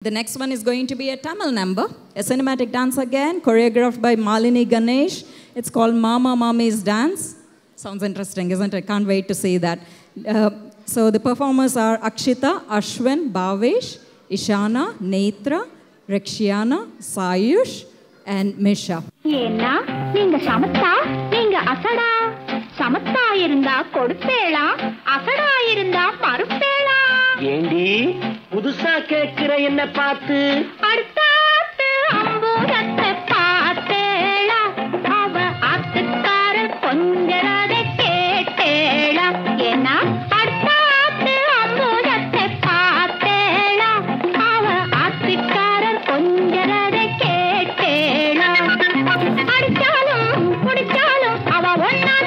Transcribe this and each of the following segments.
The next one is going to be a Tamil number, a cinematic dance again, choreographed by Malini Ganesh. It's called Mama Mami's Dance. Sounds interesting, isn't it? Can't wait to see that. Uh, so the performers are Akshita, Ashwin, Bhavesh, Ishana, Netra, Rakshiana, Sayush, and Misha. ஏன்னா நீங்க சமத்தா நீங்க அசடா சமத்தா இருந்தா கொடுப்பேளா அசடா இருந்தா மறுப்பேளா ஏண்டி? புதுசா கேட்கிற என்ன பார்த்து?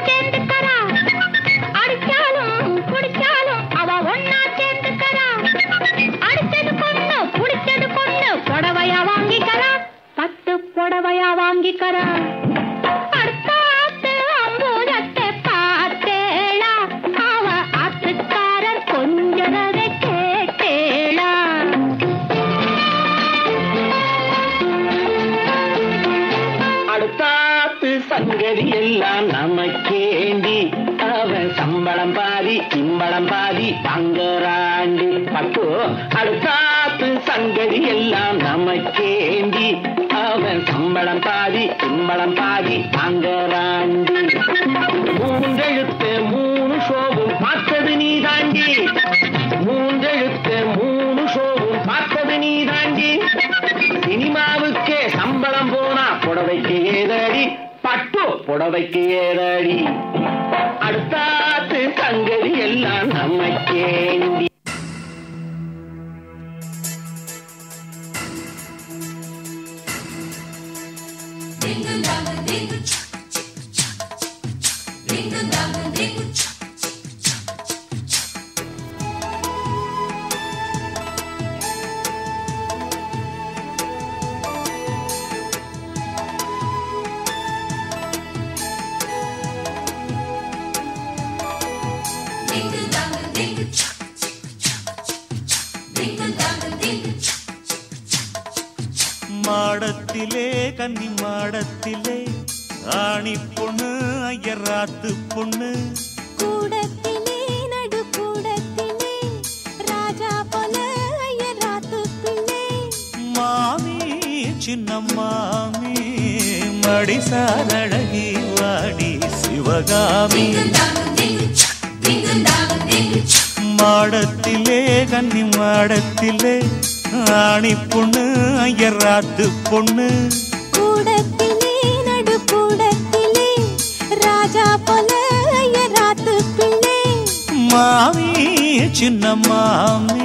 சேர்ந்து கேட்டேளா. அடுத்தாத்து சங்கதி எல்லாம் நமக்கேண்டி. அவன் சம்பளம் பாதி இம்பளம் பாதி தங்கராண்டி பட்டு அடுத்தாத்து சங்கதி எல்லாம் நமக்கேண்டி. அவன் சம்பளம் பாதி இம்பளம் பாதி வாங்குறாண்டி மூன்றெழுத்து மூணு ஷோவும் பார்த்தது நீ தாண்டி. மூன்றெழுத்து மூணு ஷோவும் பார்த்தது நீ தாண்டி. சினிமாவுக்கே சம்பளம் போனா புடவைக்கு ஏதடி பட்டு புடவைக்கு ஏதடி அடுத்தாத்து சங்கதி எல்லாம் நம்மைக்கேண்டி Think மாடத்திலே கன்னி மாடத்திலே ஆணி பொண்ணு ஐயராத்து பொண்ணு. கூடத்திலே நடு கூடத்திலே ராஜா போல ஐயராத்து பிள்ளை மாமி சின்ன மாமி மடிசாரழகி வாடி சிவகாமி. மாடத்திலே கன்னி மாடத்திலே ஆணி பொண்ணு ஐயராத்து பொண்ணு. கூடத்திலே நடு கூடத்திலே ராஜா போல ஐயராத்து பிள்ளை. மாமி சின்ன மாமி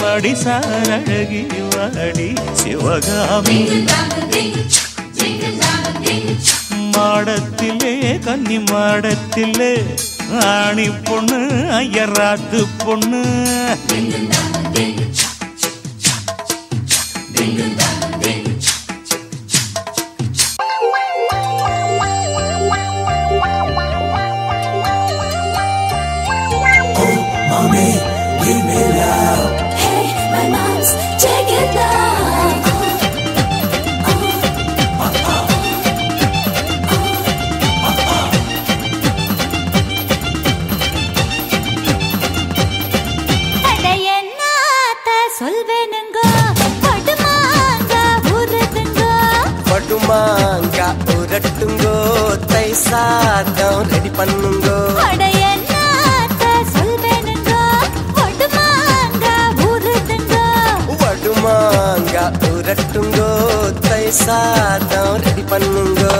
மடிசாரழகி வாடி சிவகாமி. மாடத்திலே கன்னி மாடத்திலே ஆணி பொண்ணு ஐயராத்து பொண்ணு. jingle bell. தை சாதம் ரெடி பண்ணுங்கோ படுமாங்க உரட்டுங்கோ. தை சாதம் ரெடி பண்ணுங்கோ.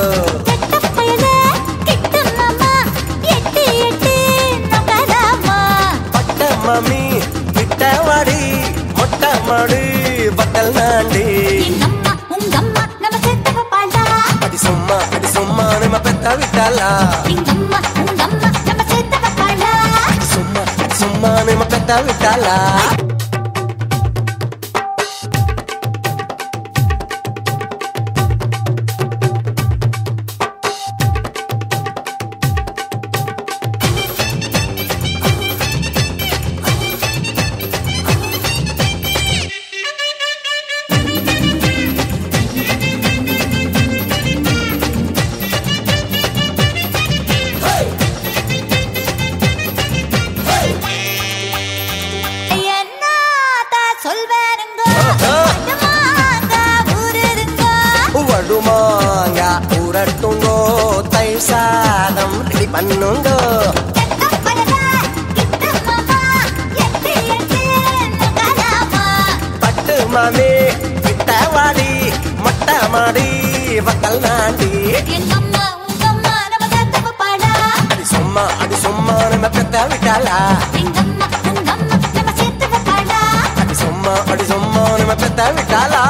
மாமா கிட்ட வாடி மொட்டை மாடு பட்டல் நாண்டி. அடி சும்மா அடி சும்மா. நம்ம பெத்த விட்டாலா எங்கம்மா உங்கம்மா நம்ம வடுமாங்க உரட்டுங்கோ தை சாதம் ரெடி பண்ணுங்கோ. பட்டு மாமி கிட்டவாடி மொட்டை மாடி வக்கல் நாண்டி. சும்மா அது சும்மா நம்ம பெத்த விட்டாளா அடி சும்மா அடி சும்மா நம்ம பெத்த விட்டாலா?